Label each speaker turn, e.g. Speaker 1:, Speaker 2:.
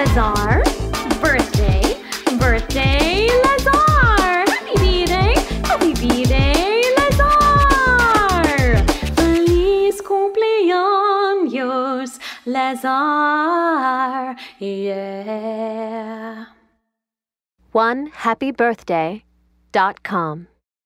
Speaker 1: Lazar. Birthday, birthday, Lazar. Happy B-Day, happy B-Day, Lazar. Feliz cumpleaños, Lazar. Yeah. One happy birthday dot com.